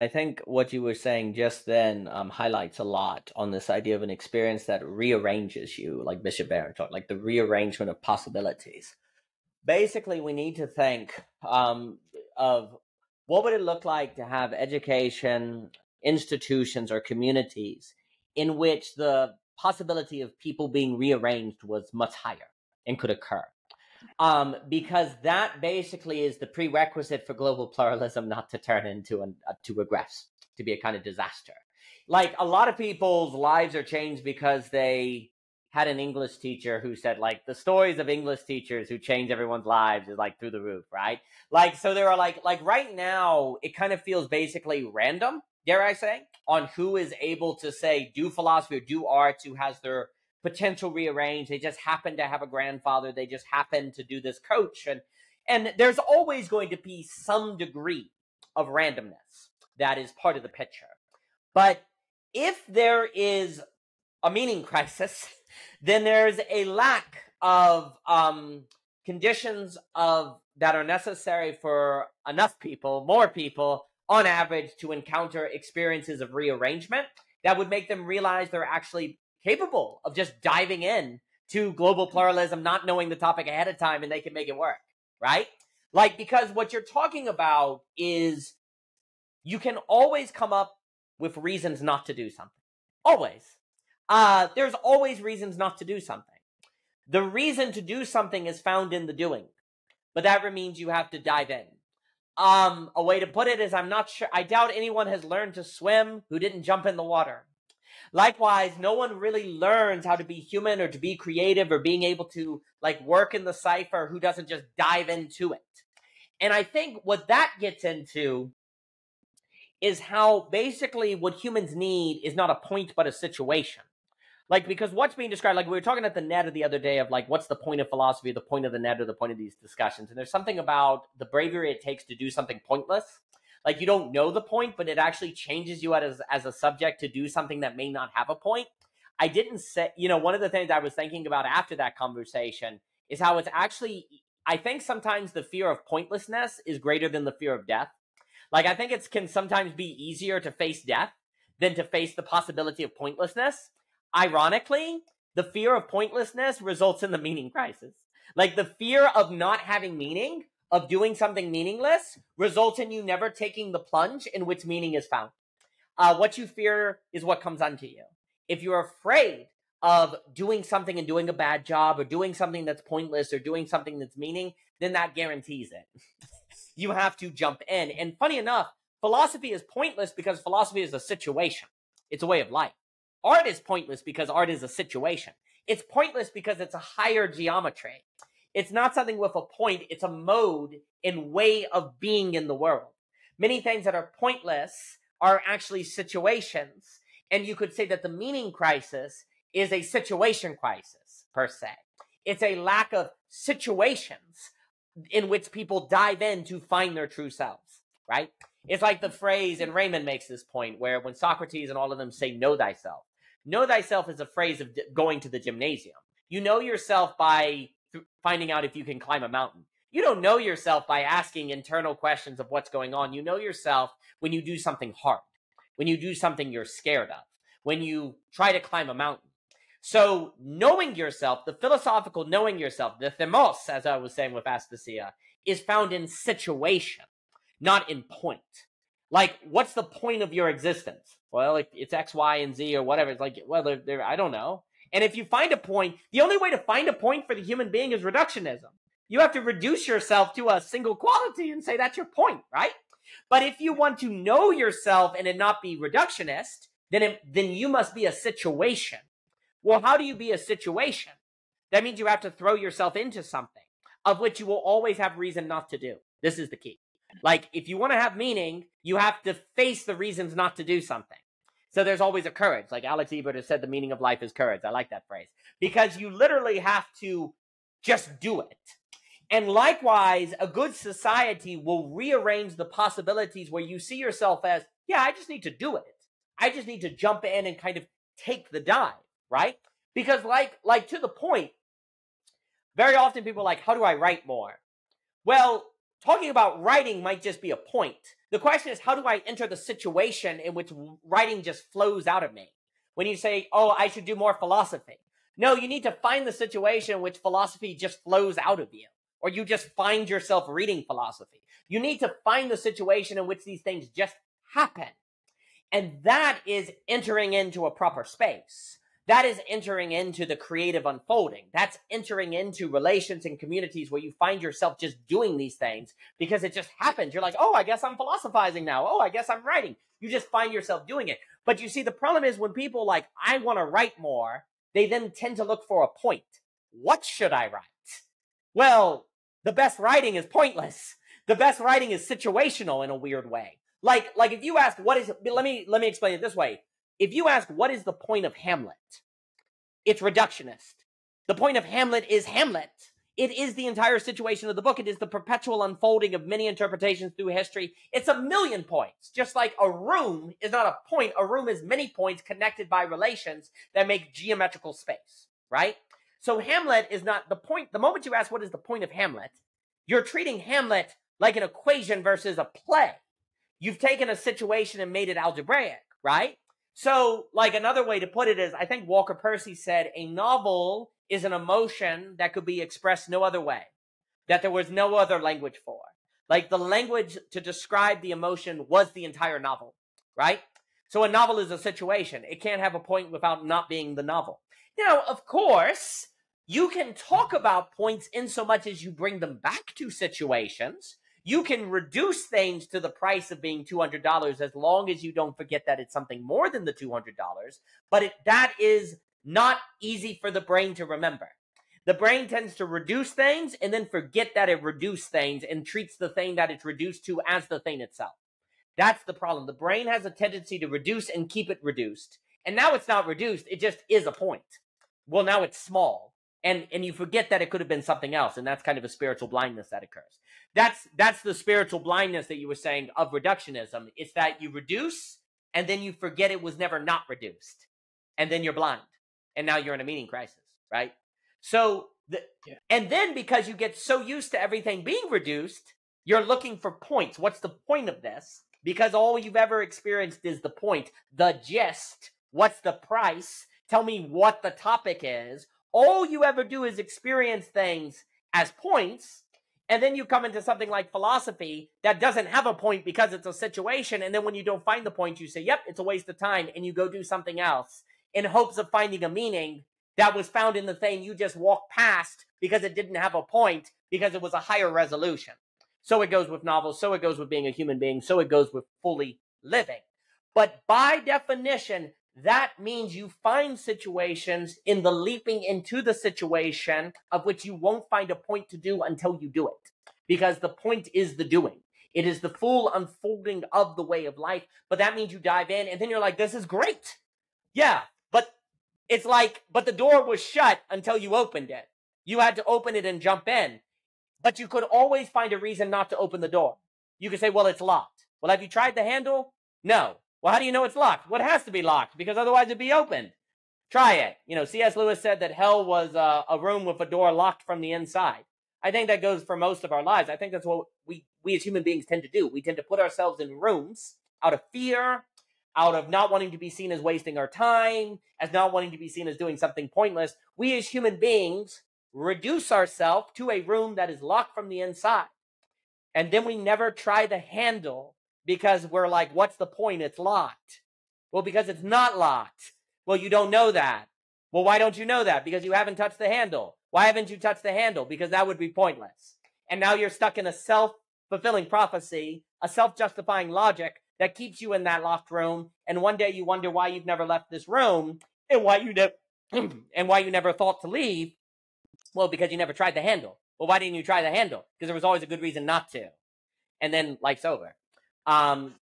I think what you were saying just then um, highlights a lot on this idea of an experience that rearranges you, like Bishop Barron talked, like the rearrangement of possibilities. Basically, we need to think um, of what would it look like to have education, institutions, or communities in which the possibility of people being rearranged was much higher and could occur um, because that basically is the prerequisite for global pluralism not to turn into an, uh, to regress, to be a kind of disaster. Like a lot of people's lives are changed because they had an English teacher who said like the stories of English teachers who change everyone's lives is like through the roof, right? Like so there are like like right now it kind of feels basically random, dare I say, on who is able to say do philosophy or do arts, who has their potential rearrange. They just happen to have a grandfather. They just happen to do this coach. And, and there's always going to be some degree of randomness that is part of the picture. But if there is a meaning crisis, then there's a lack of um, conditions of that are necessary for enough people, more people, on average, to encounter experiences of rearrangement that would make them realize they're actually capable of just diving in to global pluralism, not knowing the topic ahead of time, and they can make it work, right? Like, because what you're talking about is you can always come up with reasons not to do something. Always. Uh, there's always reasons not to do something. The reason to do something is found in the doing, but that means you have to dive in. Um, a way to put it is I'm not sure, I doubt anyone has learned to swim who didn't jump in the water. Likewise, no one really learns how to be human or to be creative or being able to like work in the cipher who doesn't just dive into it. And I think what that gets into is how basically what humans need is not a point but a situation. Like because what's being described, like we were talking at the net of the other day of like what's the point of philosophy, the point of the net, or the point of these discussions. And there's something about the bravery it takes to do something pointless like you don't know the point, but it actually changes you as as a subject to do something that may not have a point. I didn't say, you know, one of the things I was thinking about after that conversation is how it's actually I think sometimes the fear of pointlessness is greater than the fear of death. Like I think it can sometimes be easier to face death than to face the possibility of pointlessness. Ironically, the fear of pointlessness results in the meaning crisis. Like the fear of not having meaning of doing something meaningless results in you never taking the plunge in which meaning is found. Uh, what you fear is what comes unto you. If you're afraid of doing something and doing a bad job or doing something that's pointless or doing something that's meaning, then that guarantees it. you have to jump in. And funny enough, philosophy is pointless because philosophy is a situation. It's a way of life. Art is pointless because art is a situation. It's pointless because it's a higher geometry. It's not something with a point, it's a mode and way of being in the world. Many things that are pointless are actually situations. And you could say that the meaning crisis is a situation crisis, per se. It's a lack of situations in which people dive in to find their true selves, right? It's like the phrase, and Raymond makes this point, where when Socrates and all of them say, know thyself, know thyself is a phrase of going to the gymnasium. You know yourself by finding out if you can climb a mountain. You don't know yourself by asking internal questions of what's going on. You know yourself when you do something hard, when you do something you're scared of, when you try to climb a mountain. So, knowing yourself, the philosophical knowing yourself, the thumos, as I was saying with Aspasia, is found in situation, not in point. Like, what's the point of your existence? Well, it's X, Y, and Z or whatever. It's like, well, they're, they're, I don't know. And if you find a point, the only way to find a point for the human being is reductionism. You have to reduce yourself to a single quality and say that's your point, right? But if you want to know yourself and not be reductionist, then it, then you must be a situation. Well, how do you be a situation? That means you have to throw yourself into something of which you will always have reason not to do. This is the key. Like if you want to have meaning, you have to face the reasons not to do something. So there's always a courage. Like Alex Ebert has said, the meaning of life is courage. I like that phrase because you literally have to just do it. And likewise, a good society will rearrange the possibilities where you see yourself as, yeah, I just need to do it. I just need to jump in and kind of take the dive, right? Because like, like to the point, very often people are like, how do I write more? Well, talking about writing might just be a point. The question is, how do I enter the situation in which writing just flows out of me? When you say, oh, I should do more philosophy. No, you need to find the situation in which philosophy just flows out of you, or you just find yourself reading philosophy. You need to find the situation in which these things just happen. And that is entering into a proper space. That is entering into the creative unfolding. That's entering into relations and communities where you find yourself just doing these things because it just happens. You're like, oh, I guess I'm philosophizing now. Oh, I guess I'm writing. You just find yourself doing it. But you see, the problem is when people like, I want to write more, they then tend to look for a point. What should I write? Well, the best writing is pointless. The best writing is situational in a weird way. Like, like if you ask what is, let me, let me explain it this way. If you ask what is the point of Hamlet, it's reductionist. The point of Hamlet is Hamlet. It is the entire situation of the book. It is the perpetual unfolding of many interpretations through history. It's a million points. Just like a room is not a point, a room is many points connected by relations that make geometrical space, right? So Hamlet is not the point. The moment you ask what is the point of Hamlet, you're treating Hamlet like an equation versus a play. You've taken a situation and made it algebraic, right? So, like another way to put it is, I think Walker Percy said a novel is an emotion that could be expressed no other way, that there was no other language for. Like the language to describe the emotion was the entire novel, right? So a novel is a situation. It can't have a point without not being the novel. Now, of course, you can talk about points in so much as you bring them back to situations you can reduce things to the price of being $200 as long as you don't forget that it's something more than the $200 but it, that is not easy for the brain to remember. The brain tends to reduce things and then forget that it reduced things and treats the thing that it's reduced to as the thing itself. That's the problem. The brain has a tendency to reduce and keep it reduced. And now it's not reduced it just is a point. Well now it's small and and you forget that it could have been something else and that's kind of a spiritual blindness that occurs. That's that's the spiritual blindness that you were saying of reductionism. It's that you reduce and then you forget it was never not reduced and then you're blind and now you're in a meaning crisis right? So the, yeah. and then because you get so used to everything being reduced you're looking for points. What's the point of this? Because all you've ever experienced is the point the gist. What's the price? Tell me what the topic is all you ever do is experience things as points. And then you come into something like philosophy that doesn't have a point because it's a situation. And then when you don't find the point, you say, yep, it's a waste of time. And you go do something else in hopes of finding a meaning that was found in the thing you just walked past because it didn't have a point because it was a higher resolution. So it goes with novels. So it goes with being a human being. So it goes with fully living. But by definition, that means you find situations in the leaping into the situation of which you won't find a point to do until you do it. Because the point is the doing. It is the full unfolding of the way of life. But that means you dive in and then you're like, this is great. Yeah. But it's like, but the door was shut until you opened it. You had to open it and jump in. But you could always find a reason not to open the door. You could say, well, it's locked. Well, have you tried the handle? No. Well, how do you know it's locked? What well, has to be locked because otherwise it'd be opened. Try it. You know, C.S. Lewis said that hell was uh, a room with a door locked from the inside. I think that goes for most of our lives. I think that's what we we as human beings tend to do. We tend to put ourselves in rooms out of fear, out of not wanting to be seen as wasting our time, as not wanting to be seen as doing something pointless. We as human beings reduce ourselves to a room that is locked from the inside. And then we never try the handle because we're like, what's the point? It's locked. Well, because it's not locked. Well, you don't know that. Well, why don't you know that? Because you haven't touched the handle. Why haven't you touched the handle? Because that would be pointless. And now you're stuck in a self fulfilling prophecy, a self justifying logic that keeps you in that locked room. And one day you wonder why you've never left this room and why you ne- and why you never thought to leave. Well, because you never tried the handle. Well, why didn't you try the handle? Because there was always a good reason not to. And then life's over. Um,